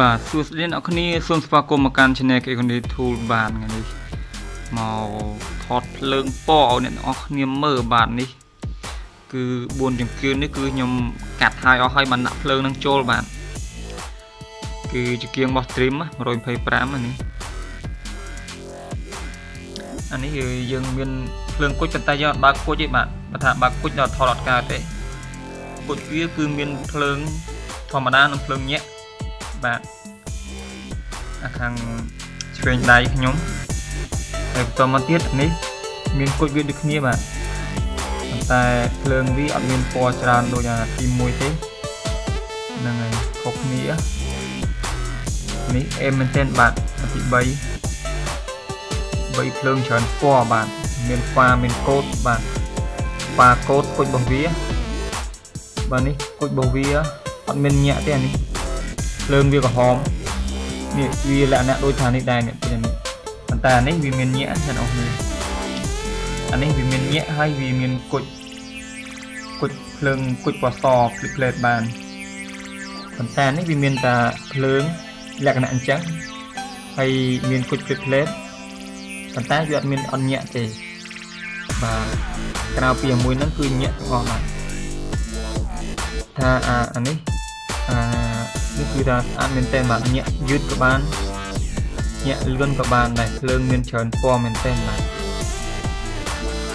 បាទសួស្តីអ្នកគ្នាសូមស្វាគមន៍មកកាន់ Channel Kekony Tool បាទថ្ងៃនេះមកថតភ្លើងពណ៌ឲ្យអ្នកនរគ្នាមើលបាទនេះ គឺ4ចង្កៀងនេះគឺខ្ញុំកាត់ហើយអស់ហើយបានដាក់ភ្លើងនឹងចូលបាទគឺចង្កៀងរបស់ Trim 125អានេះអានេះគឺយើងមានភ្លើងគុជប៉ុន្តែយើងអត់បើកគុជទេបាទបើថាបើកគុជដល់ថតអត់កើតទេគុជវាគឺមានភ្លើងធម្មតានិងភ្លើងញាក់ បាទអាខាងឆ្វេងដៃខ្ញុំហើយបន្តមកទៀតនេះ មានគុជវាដូចគ្នាបាទប៉ុន្តែភ្លើងវាអត់មានពណ៌ច្រើនដូចអាទី1ទេហ្នឹងហើយខុសគ្នានេះអេមមែនទែនបាទអាទី3 3ភ្លើងច្រើនពណ៌បាទមានហ្វាមានកូដបាទហ្វាកូដគុជរបស់វាបាទនេះគុជរបស់វាអត់មានញាក់ទេអានេះ ភ្លើងវាក្រហមនេះវាលក្ខណៈដូចថានេះដែរនេះពីនេះប៉ុន្តែអានេះវាមានញាក់អ្នកនរគ្នាអានេះវាមានញាក់ហើយវាមានគុជគុជភ្លើងគុជពណ៌សភ្លេតភ្លេតបានប៉ុន្តែនេះវាមានតែភ្លើងលក្ខណៈអញ្ចឹងហើយមានគុជភ្លេតភ្លេតប៉ុន្តែវាអត់មានអត់ញាក់ទេបាទក្រៅពីមួយហ្នឹងគឺញាក់ទាំងអស់បាទថាអានេះអា នេះគឺថាស្អាតមែនតើបាទញាក់យឺតក៏បានញាក់លឿនក៏បានដែរភ្លើងមានច្រើនពណ៌មែនតើបាទ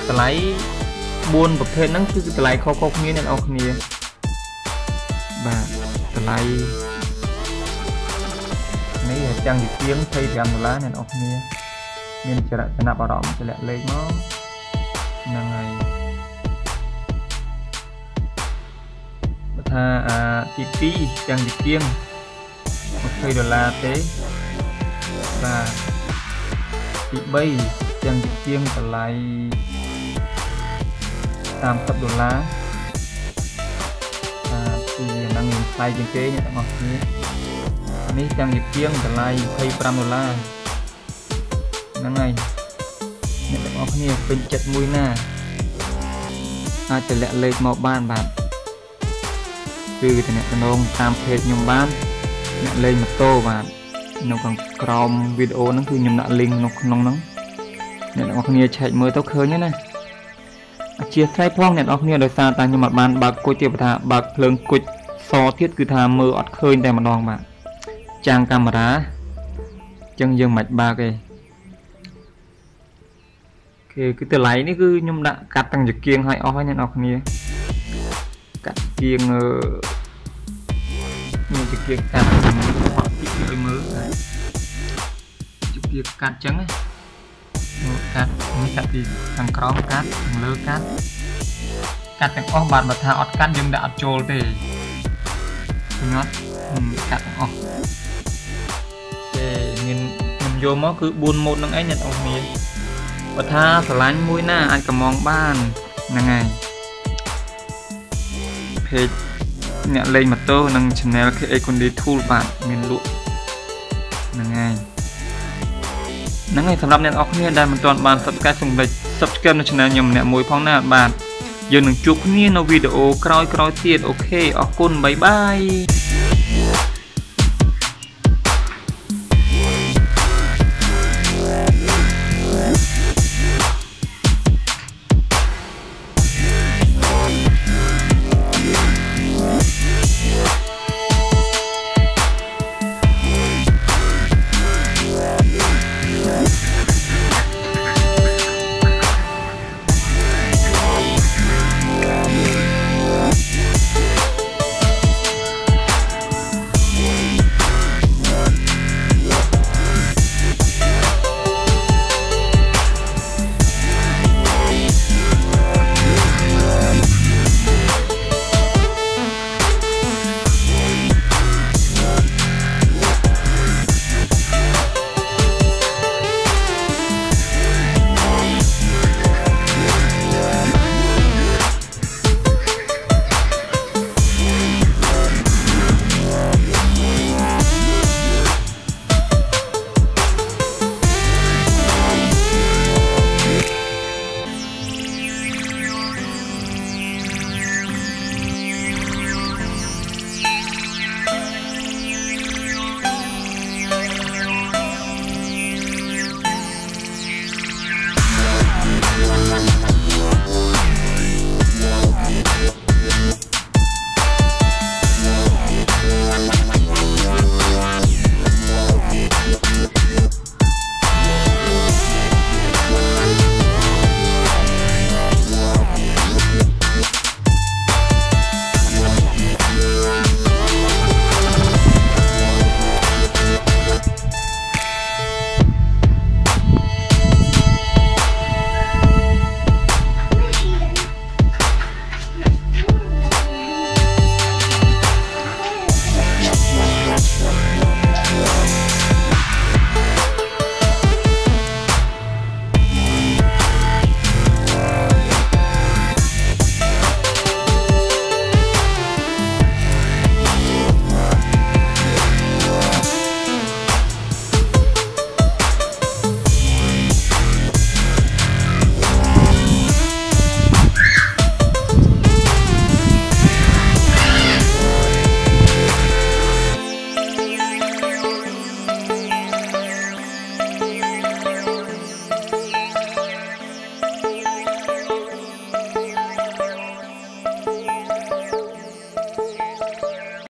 តម្លៃ4ប្រភេទហ្នឹងគឺតម្លៃខុសៗគ្នាអ្នកនរគ្នាបាទតម្លៃនេះចាំងជាជាង25ដុល្លារអ្នកនរគ្នា មានចរិតចំណាប់អារម្មណ៍ទម្លាក់លេខមកហ្នឹងហើយ ថាអាទី2ទាំងជាជាង20ដុល្លារទេបាទទី3ទាំងជាជាងតម្លៃ30ដុល្លារអាទីហ្នឹងមានថ្លៃជាងគេអ្នកទាំងអស់គ្នានេះទាំងជាជាងតម្លៃ25ដុល្លារហ្នឹងហើយអ្នកទាំងអស់គ្នាពេញចិត្តមួយណាអាចទៅលាក់លេខមកបានបាទ គឺតំណងតាមเพจខ្ញុំបានអ្នកលេងម៉ូតូបាទនៅខាងក្រោមវីដេអូហ្នឹងគឺខ្ញុំដាក់ link នៅក្នុងហ្នឹងអ្នកនរគ្នាឆែកមើលទៅឃើញណាអធិស្ឋានផងអ្នកនរគ្នាដោយសារតែខ្ញុំអត់បានបើកគុជទេថាបើកភ្លើងគុជសទៀតគឺថាមើលអត់ឃើញតែម្ដងបាទចាំងកាមេរ៉ាអញ្ចឹងយើងមិនបើកទេគេគឺតម្លៃនេះគឺខ្ញុំដាក់កាត់ទាំងចង្គៀងឲ្យអស់ហើយអ្នកនរគ្នា កាត់ជាងមានជាជាកាត់អត់ពីឲ្យមើលជាជាកាត់ចឹងណាកាត់នេះកាត់ពីខាងក្រោមកាត់ខាងលើកាត់កាត់ទាំងអស់បាទបើថាអត់កាត់យើងដាក់អត់ចូលទេឃើញអត់កាត់ទាំងអស់ទេមានខ្ញុំយកមកគឺ4ម៉ូតហ្នឹងឯងអ្នកនរគ្នាបើថាស្រឡាញ់មួយណាអាចកំងបានហ្នឹងហើយ page អ្នកលេងម៉ូតូនិង channel KA Kundi Tool បាទមានលក់ហ្នឹងហើយហ្នឹងហើយសម្រាប់អ្នកនរគ្នាដែលមិនទាន់បាន Subscribe សូមលេច Subscribe នៅ channel ខ្ញុំម្នាក់មួយផងណាបាទយើងនឹងជួបគ្នានៅវីដេអូក្រោយៗទៀតអូខេអរគុណបាយបាយ